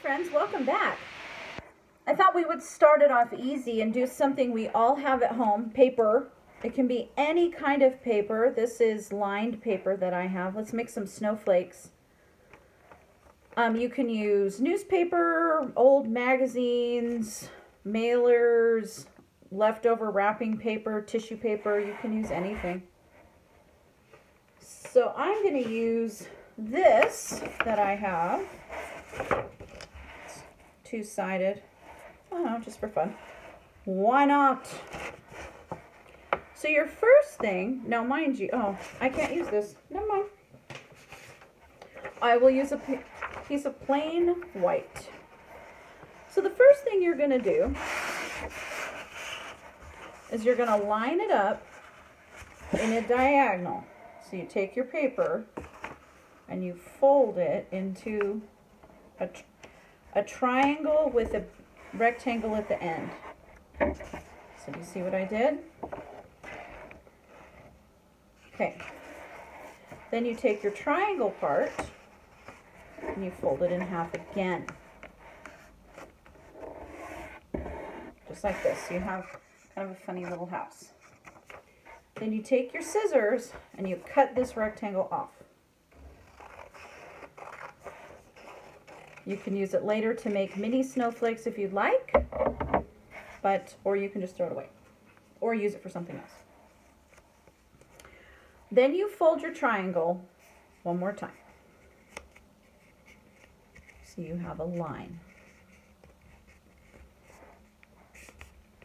friends, welcome back. I thought we would start it off easy and do something we all have at home, paper. It can be any kind of paper. This is lined paper that I have. Let's make some snowflakes. Um, you can use newspaper, old magazines, mailers, leftover wrapping paper, tissue paper. You can use anything. So I'm going to use this that I have. Two-sided. Oh, just for fun. Why not? So your first thing, now mind you, oh, I can't use this. Never mind. I will use a piece of plain white. So the first thing you're going to do is you're going to line it up in a diagonal. So you take your paper and you fold it into a, a triangle with a rectangle at the end. So you see what I did? Okay. Then you take your triangle part and you fold it in half again. Just like this. You have kind of a funny little house. Then you take your scissors and you cut this rectangle off. You can use it later to make mini snowflakes if you'd like, but, or you can just throw it away or use it for something else. Then you fold your triangle one more time. So you have a line.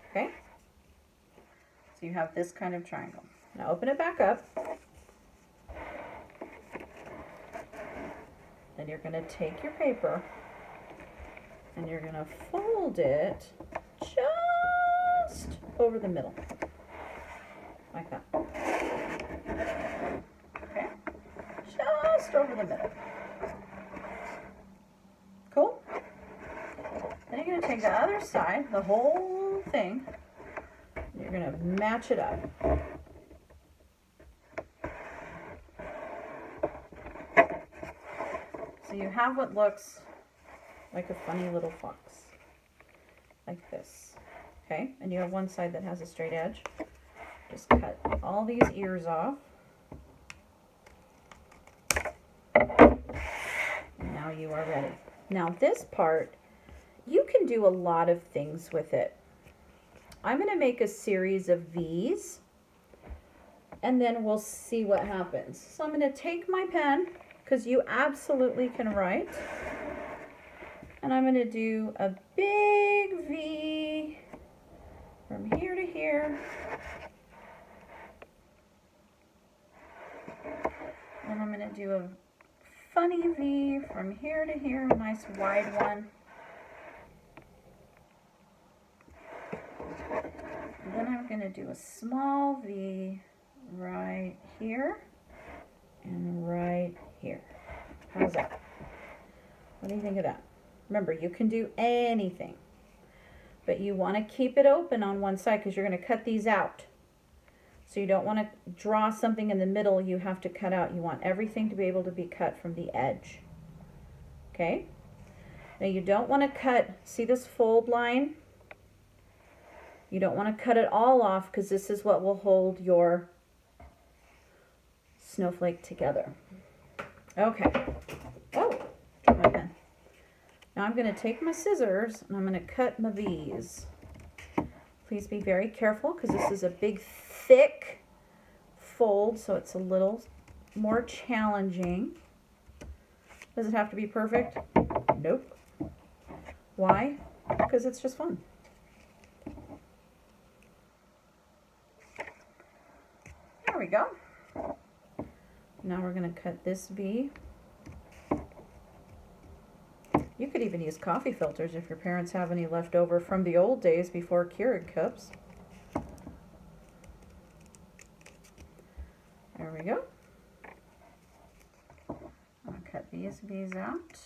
Okay? So you have this kind of triangle. Now open it back up. Then you're going to take your paper and you're going to fold it just over the middle. Like that. Okay? Just over the middle. Cool? Then you're going to take the other side, the whole thing, you're going to match it up. You have what looks like a funny little fox, like this. Okay, and you have one side that has a straight edge. Just cut all these ears off. Now you are ready. Now this part, you can do a lot of things with it. I'm going to make a series of V's and then we'll see what happens. So I'm going to take my pen because you absolutely can write. And I'm going to do a big V from here to here. And I'm going to do a funny V from here to here, a nice wide one. And then I'm going to do a small V right here and right here. How's that? What do you think of that? Remember, you can do anything, but you want to keep it open on one side because you're going to cut these out. So you don't want to draw something in the middle you have to cut out. You want everything to be able to be cut from the edge. Okay? Now you don't want to cut, see this fold line? You don't want to cut it all off because this is what will hold your snowflake together. Okay. Oh, my pen. Now I'm going to take my scissors and I'm going to cut my V's. Please be very careful because this is a big thick fold so it's a little more challenging. Does it have to be perfect? Nope. Why? Because it's just fun. There we go. Now we're going to cut this V. You could even use coffee filters if your parents have any left over from the old days before Keurig cups. There we go. I'll cut these V's out.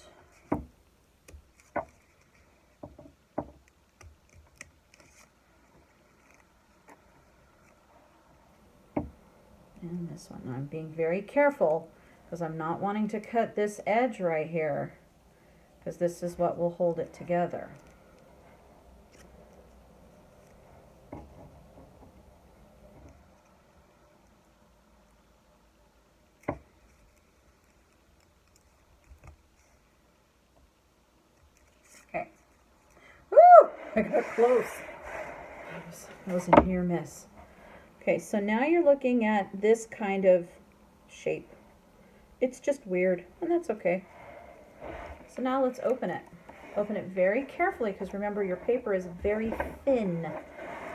And this one, I'm being very careful because I'm not wanting to cut this edge right here because this is what will hold it together. Okay. Woo! I got close. That was a near miss. Okay, so now you're looking at this kind of shape. It's just weird, and that's okay. So now let's open it. Open it very carefully, because remember your paper is very thin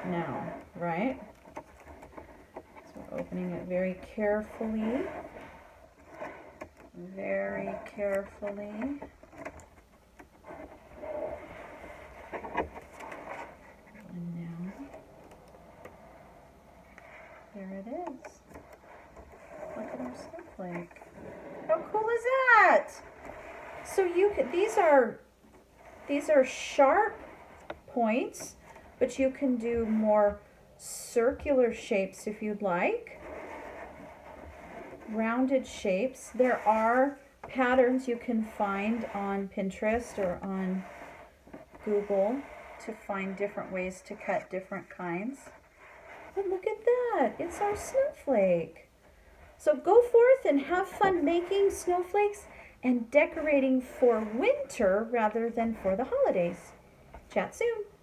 now, right? So we're opening it very carefully. Very carefully. And now, there it is. Look at our snowflake. How cool is that? So you can, these are, these are sharp points, but you can do more circular shapes if you'd like. Rounded shapes. There are patterns you can find on Pinterest or on Google to find different ways to cut different kinds. But look at that, it's our snowflake. So go forth and have fun making snowflakes and decorating for winter rather than for the holidays. Chat soon.